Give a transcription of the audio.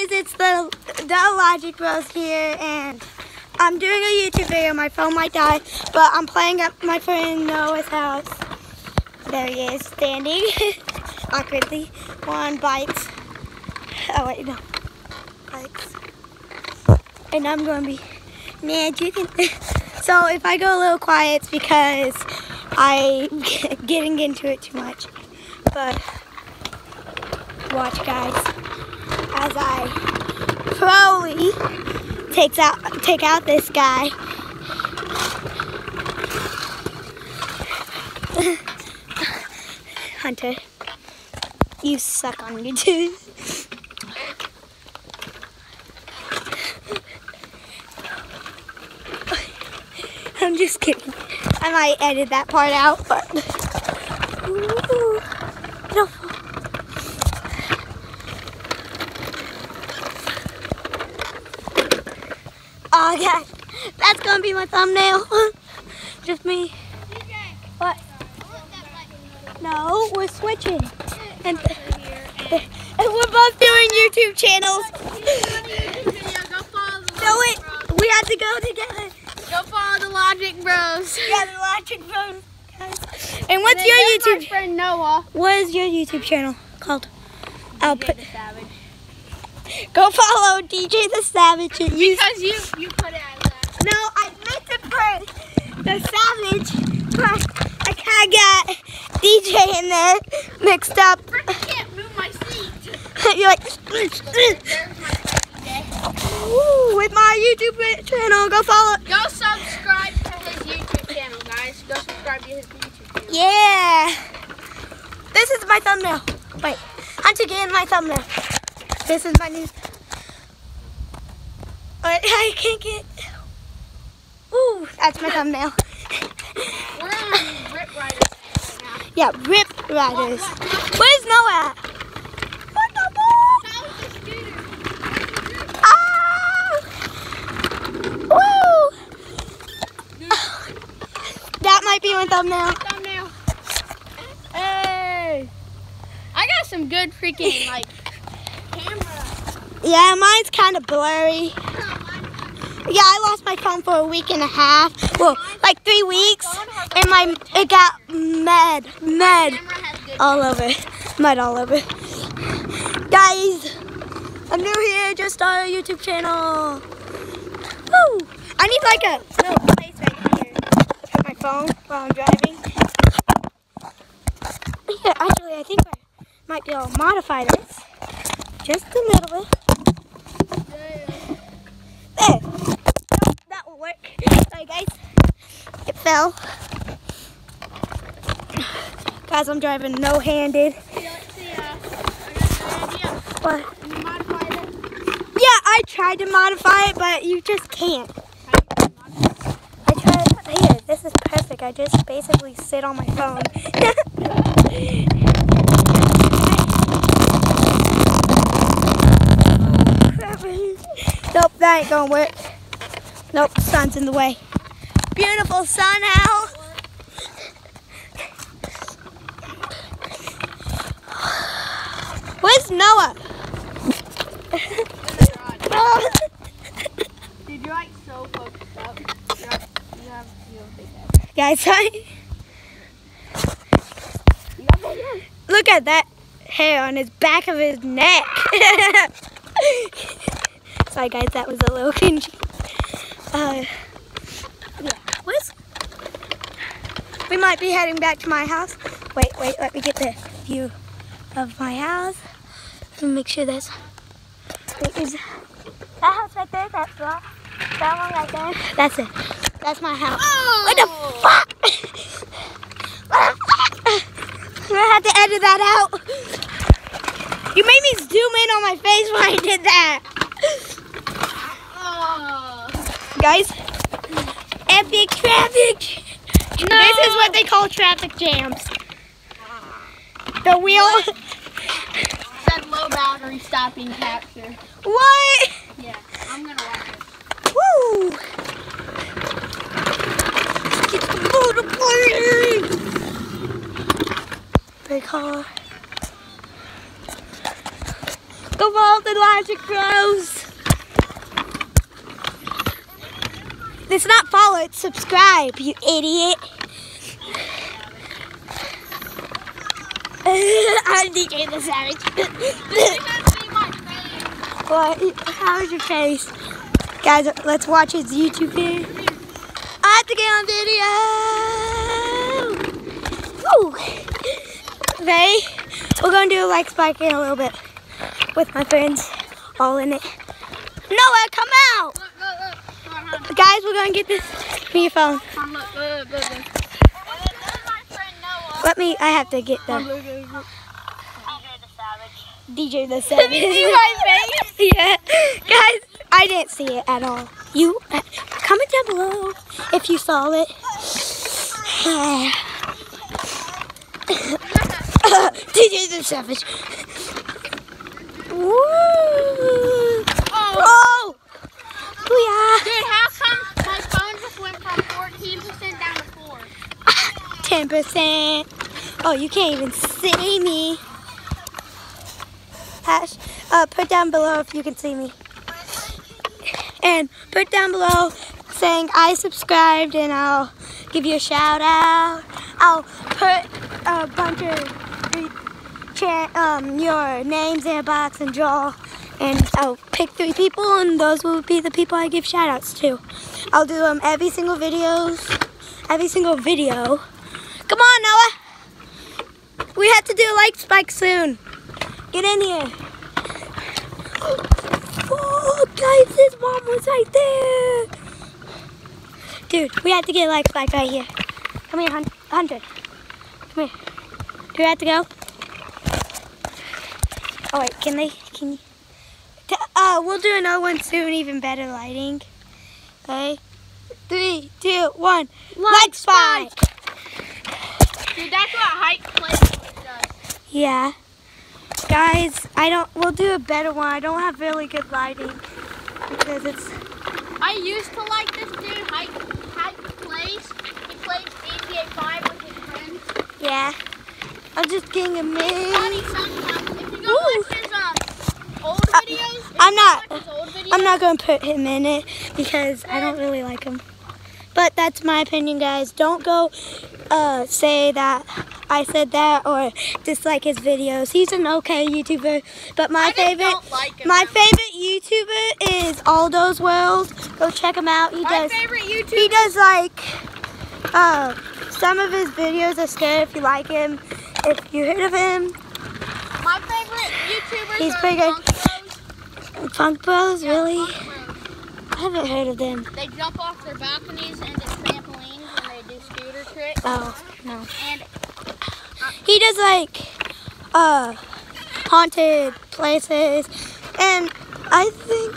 guys, it's the the Logic Bros here, and I'm doing a YouTube video. My phone might die, but I'm playing at my friend Noah's house. There he is, standing awkwardly. One bites. Oh wait, no, bites. And I'm gonna be magic. so if I go a little quiet, it's because I'm getting into it too much. But watch, guys as I slowly takes out take out this guy. Hunter, you suck on YouTube. I'm just kidding. I might edit that part out, but. Ooh, no. Oh that's gonna be my thumbnail. Just me. What? No, we're switching. And, and we're both doing YouTube channels. No, wait, we have to go together. Go follow the Logic Bros. Yeah, the Logic Bros. guys. And what's And your YouTube? friend Noah. What is your YouTube channel called? I'll put. Go follow DJ the Savage. Because you you put it as that. No, I meant to put the Savage, but I kind of got DJ in there mixed up. I can't move my seat. You're like, There's my DJ. Ooh, with my YouTube channel. Go follow. Go subscribe to his YouTube channel, guys. Go subscribe to his YouTube channel. Yeah. This is my thumbnail. Wait, Hunter, get in my thumbnail. This is my new. Wait, I can't get. Ooh, that's my thumbnail. We're on Rip Riders right now. Yeah, Rip Riders. Where's Noah? What the ball? That was the. Ah! Woo! That might be my thumbnail. Thumbnail. Hey. I got some good freaking like. Yeah, mine's kind of blurry. Yeah, I lost my phone for a week and a half. Well, like three weeks, and my it got mud, mud all over, mud all over. Guys, I'm new here. Just started a YouTube channel. Woo! I need like a little place right here put my phone while I'm driving. Yeah, actually, I think I might be able to modify this just a little bit. There. Nope, that will work. Sorry, guys. It fell. Guys, I'm driving no-handed. It? yeah, I tried to modify it, but you just can't. I tried. Here, this is perfect. I just basically sit on my phone. nope, that ain't gonna work. Nope, sun's in the way. Beautiful sun out. Where's Noah? Dude, you're like so focused up. You have, you have, you don't think that. Guys, sorry. You got that in. Look at that hair on his back of his neck. Sorry, guys, that was a little cringy. Uh, yeah, where's... We might be heading back to my house. Wait, wait, let me get the view of my house. Let me make sure there's... Wait, that house right there? That's that, that one right there? That's it. That's my house. What the fuck? What the fuck? I'm gonna have to edit that out. You made me zoom in on my face when I did that. Oh. Guys, epic traffic. This is what they call traffic jams. The wheel. Said low battery stopping capture. What? Yeah, I'm gonna watch it. Woo! Get the Big car. Go follow the Logic Bros. It's not follow, it's subscribe, you idiot. I'm DJ the Savage. what? How's your face? Guys, let's watch his YouTube video. I have to get on video. Ooh. Ready? We're gonna do a like spike in a little bit with my friends all in it. Noah, come out! Look, look, look. Come on, come on. Guys, we're gonna get this. Give me your phone. Come on, look. Let me, I have to get Come on, the look, look, look. DJ the Savage. see my face? yeah. Guys, I didn't see it at all. You, uh, comment down below if you saw it. DJ the Savage. Woo! Oh. Oh! Booyah! Dude, how come my phone just went from 14% down to 4? 10%. Oh, you can't even see me. Hash, uh, put down below if you can see me. And put down below saying I subscribed and I'll give you a shout out. I'll put a bunch of um, your names in a box and draw. And I'll pick three people and those will be the people I give shout outs to. I'll do them every single videos, every single video. Come on, Noah. We have to do a like spike soon. Get in here. Oh, guys, his mom was right there. Dude, we have to get a like spike right here. Come here, Hun- Hunter. Come here. Do we have to go? Oh, wait, can they? Can you? Uh, we'll do another one soon, even better lighting. Okay. Three, two, one. Like spike. Dude, that's what Hike plays does. Yeah. Guys, I don't, we'll do a better one. I don't have really good lighting because it's, I used to like this dude, Hike, Hike plays. He plays GTA 5 with his friends. yeah. I'm just getting a minute. Funny sometimes. If you go Woo. watch his um, old Uh, videos, if I'm not- old videos, I'm not going to put him in it because I don't really like him. But that's my opinion, guys. Don't go uh, say that I said that or dislike his videos. He's an okay YouTuber, but my favorite like my favorite YouTuber is Aldo's World. Go check him out. He My does favorite YouTuber. he does like uh, some of his videos are scary if you like him. If you heard of him, My favorite YouTubers He's pretty good. Funk Bros. Funk Bros, Yeah, really? Funk Bros. I haven't heard of them. They jump off their balconies into trampolines and they do scooter tricks. Oh, no. And He does like uh haunted places and I think